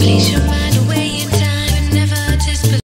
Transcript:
Please your mind.